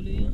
مسؤولية